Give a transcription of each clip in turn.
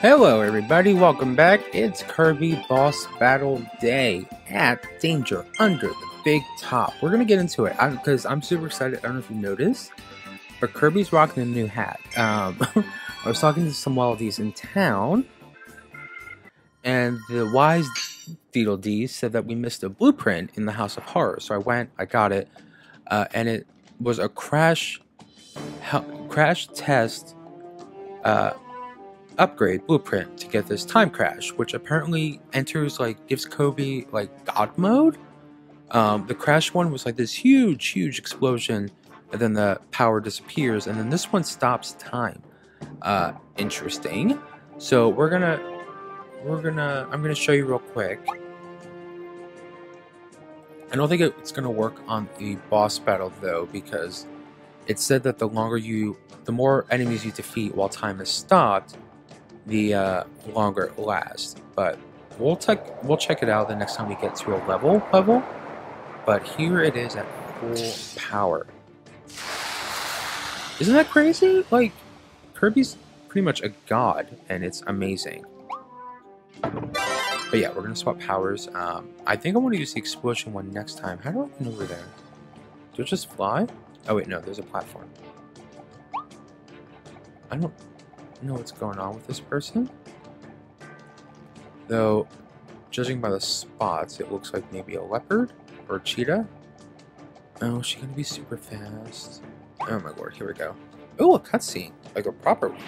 Hello, everybody. Welcome back. It's Kirby Boss Battle Day at Danger Under the Big Top. We're going to get into it because I'm, I'm, super excited. I don't know if you noticed, but Kirby's rocking a new hat. Um, I was talking to some Waddle Dees in town, and the wise Deedle D's said that we missed a blueprint in the House of Horror. So I went, I got it, uh, and it was a crash, crash test. Uh, upgrade blueprint to get this time crash, which apparently enters like gives Kirby like God mode. Um, the crash one was like this huge, huge explosion, and then the power disappears, and then this one stops time. Uh, interesting. So we're gonna, we're gonna, I'm gonna show you real quick. I don't think it's gonna work on the boss battle though, because it said that the longer you, the more enemies you defeat while time is stopped, the uh, longer it lasts. But we'll check we'll check it out the next time we get to a level level. But here it is at full power. Isn't that crazy? Like Kirby's pretty much a god, and it's amazing. But yeah, we're gonna swap powers. Um, I think I want to use the explosion one next time. How do I get over there? Do it just fly? Oh wait, no, there's a platform. I don't know what's going on with this person. Though, judging by the spots, it looks like maybe a leopard or a cheetah. Oh, she's gonna be super fast. Oh my lord, here we go. Oh, a cutscene. Like a proper one.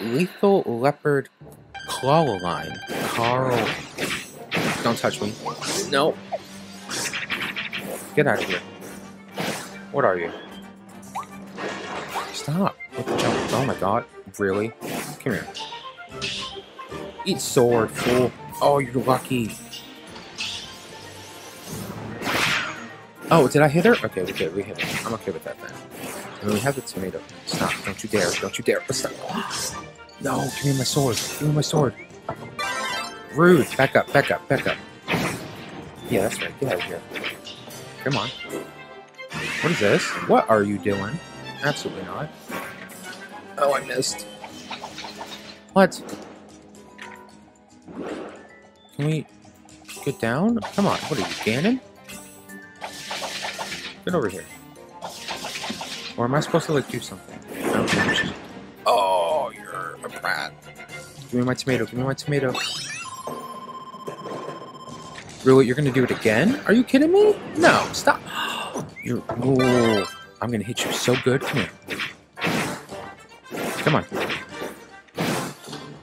Lethal Leopard Clawroline. Carl. Don't touch me. No. Get out of here. What are you? Stop. What the jump? Oh my god. Really? Come here. Eat sword, fool. Oh, you're lucky. Oh, did I hit her? Okay, we did. We hit her. I'm okay with that then. And we have the tomato. Stop. Don't you dare. Don't you dare. Stop. No, give me my sword. Give me my sword. Rude. Back up, back up, back up. Yeah, that's right. Get out of here. Come on. What is this? What are you doing? Absolutely not. Oh, I missed. What? Can we get down? Come on. What are you, Ganon? Get over here. Or am I supposed to, like, do something? Oh, you're a brat. Give me my tomato. Give me my tomato. Really, you're gonna do it again? Are you kidding me? No, stop. You're. Oh, I'm gonna hit you so good. Come here. Come on.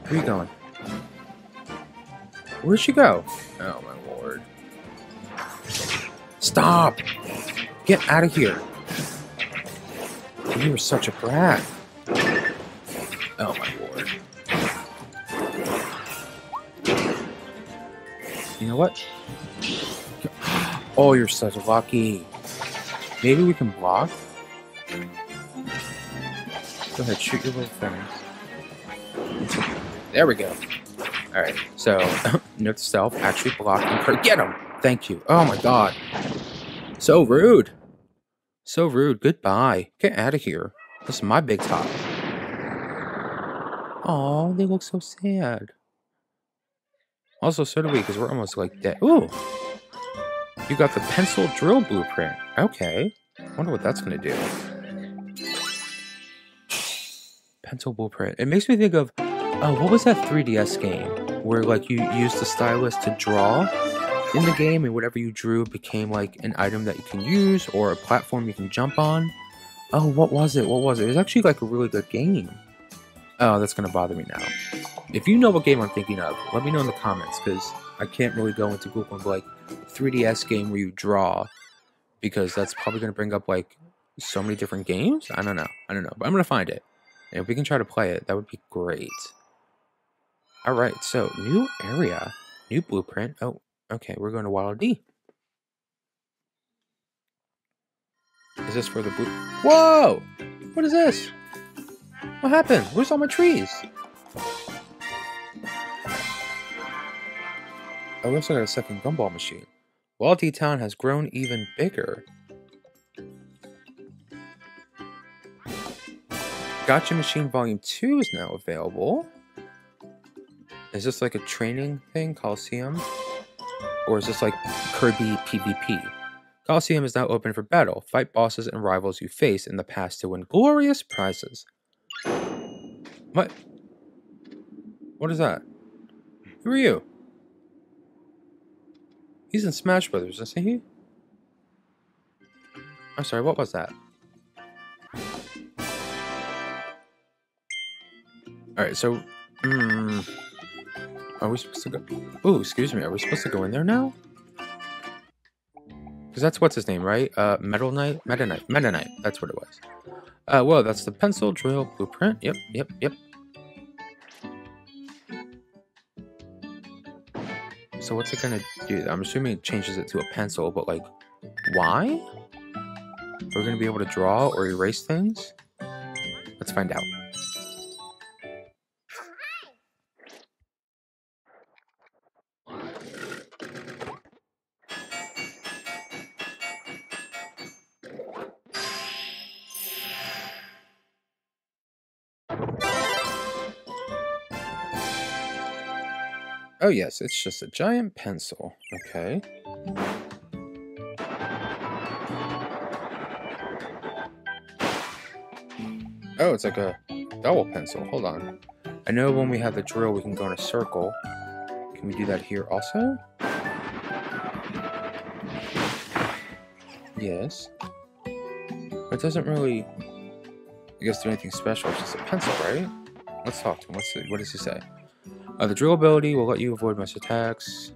Where are you going? Where'd she go? Oh my lord. Stop! Get out of here. You are such a brat. You know what? Oh, you're such lucky. Maybe we can block? Go ahead, shoot your little things. There we go. Alright, so, note to self, actually block and get him! Thank you. Oh my god. So rude. So rude. Goodbye. Get out of here. This is my big top. Oh, they look so sad. Also, so do we, because we're almost like dead. Ooh! You got the pencil drill blueprint. Okay. Wonder what that's gonna do. Pencil blueprint. It makes me think of oh, what was that 3DS game where like you used the stylus to draw in the game and whatever you drew became like an item that you can use or a platform you can jump on. Oh, what was it? What was it? It was actually like a really good game. Oh, that's gonna bother me now. If you know what game I'm thinking of, let me know in the comments because I can't really go into Google and be like 3DS game where you draw because that's probably going to bring up like so many different games. I don't know. I don't know, but I'm going to find it. And if we can try to play it, that would be great. All right, so new area, new blueprint. Oh, okay, we're going to Waddle Dee. Is this for the blue? Whoa! What is this? What happened? Where's all my trees? Oh, elicited a second gumball machine. Waddle Dee Town has grown even bigger. Gotcha Machine Volume 2 is now available. Is this like a training thing, Coliseum? Or is this like Kirby PvP? Coliseum is now open for battle. Fight bosses and rivals you faced in the past to win glorious prizes. What? What is that? Who are you? He's in Smash Brothers, isn't he? I'm sorry, what was that? Alright, so... Mm, are we supposed to go... Oh, excuse me, are we supposed to go in there now? Because that's what's his name, right? Uh, Metal Knight? Meta Knight. Meta Knight, that's what it was. Uh, well, that's the pencil drill blueprint. Yep, yep, yep. So what's it gonna do? I'm assuming it changes it to a pencil, but like, why? Are We're gonna be able to draw or erase things? Let's find out. Oh yes, it's just a giant pencil. Okay. Oh, it's like a double pencil. Hold on. I know when we have the drill, we can go in a circle. Can we do that here also? Yes. It doesn't really, I guess, do anything special. It's just a pencil, right? Let's talk to him. What's it, what does he say? Uh, the drill ability will let you avoid most attacks.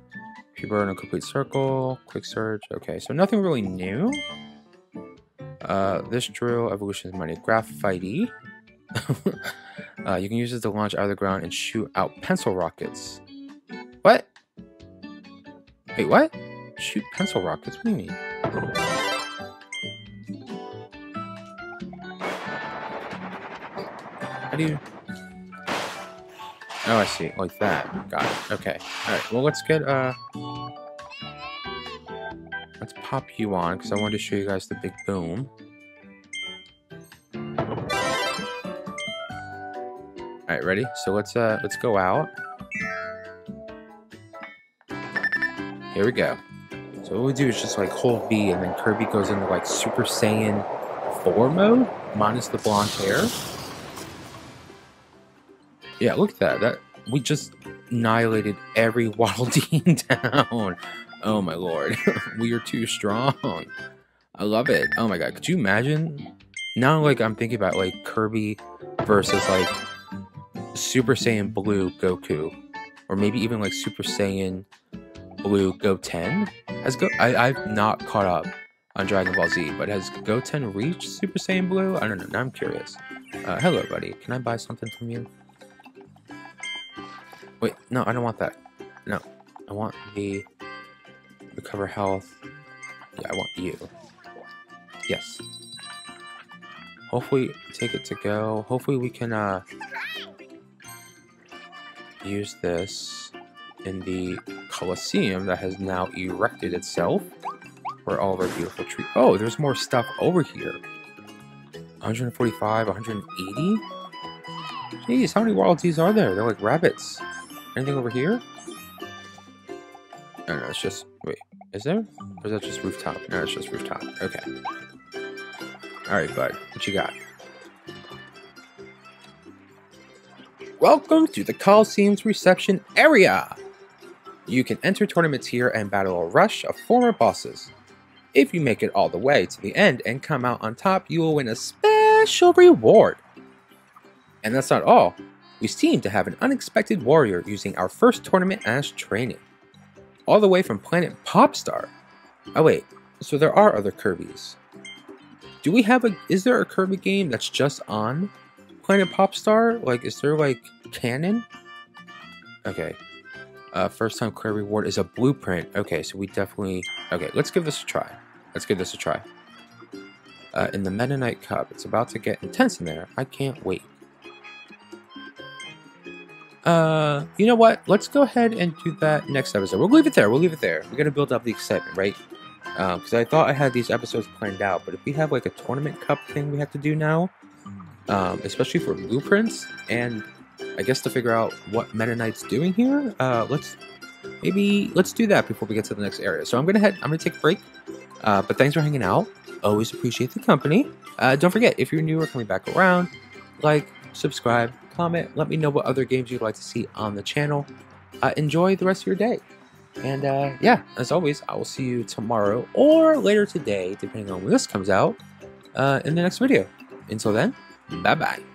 If you burn a complete circle, quick search. Okay, so nothing really new. Uh, this drill evolution is mighty graphite uh, you can use it to launch out of the ground and shoot out pencil rockets. What? Wait, what? Shoot pencil rockets? What do you mean? How do you... Oh, I see. Like that. Got it. Okay. Alright, well, let's get, uh... Let's pop you on, because I wanted to show you guys the big boom. Alright, ready? So let's, uh, let's go out. Here we go. So what we do is just, like, hold B, and then Kirby goes into, like, Super Saiyan 4 mode, minus the blonde hair. Yeah, look at that. That we just annihilated every Waddle down. Oh my lord, we are too strong. I love it. Oh my god, could you imagine? Now, like I'm thinking about like Kirby versus like Super Saiyan Blue Goku, or maybe even like Super Saiyan Blue Goten. Has Go? I, I've not caught up on Dragon Ball Z, but has Goten reached Super Saiyan Blue? I don't know. Now I'm curious. Uh, hello, buddy. Can I buy something from you? Wait, no, I don't want that. No, I want the recover health. Yeah, I want you. Yes. Hopefully, take it to go. Hopefully, we can uh use this in the Colosseum that has now erected itself. Where all of our beautiful trees. Oh, there's more stuff over here. 145, 180. Jeez, how many Waddle Dees are there? They're like rabbits. Anything over here? No, no, it's just... Wait, is there? Or is that just rooftop? No, it's just rooftop. Okay. Alright, bud. What you got? Welcome to the Coliseum's reception area! You can enter tournaments here and battle a rush of former bosses. If you make it all the way to the end and come out on top, you will win a special reward. And that's not all we seem to have an unexpected warrior using our first tournament as training. All the way from planet Popstar. Oh wait, so there are other Kirby's. Do we have a, is there a Kirby game that's just on Planet Popstar? Like, is there like canon? Okay. Uh, first time Kirby reward is a blueprint. Okay, so we definitely, okay, let's give this a try. Let's give this a try. Uh, in the Meta Knight Cup, it's about to get intense in there. I can't wait. Uh, you know what? Let's go ahead and do that next episode. We'll leave it there. We'll leave it there. We're gonna build up the excitement, right? Um, because um, I thought I had these episodes planned out, but if we have like a tournament cup thing we have to do now, um, especially for blueprints and I guess to figure out what Meta Knight's doing here. Uh, let's maybe let's do that before we get to the next area. So I'm gonna head. I'm gonna take a break. Uh, but thanks for hanging out. Always appreciate the company. Uh, don't forget if you're new or coming back around, like, subscribe, comment. Let me know what other games you'd like to see on the channel. Uh, enjoy the rest of your day. And uh, yeah, as always, I will see you tomorrow or later today, depending on when this comes out, uh, in the next video. Until then, bye bye.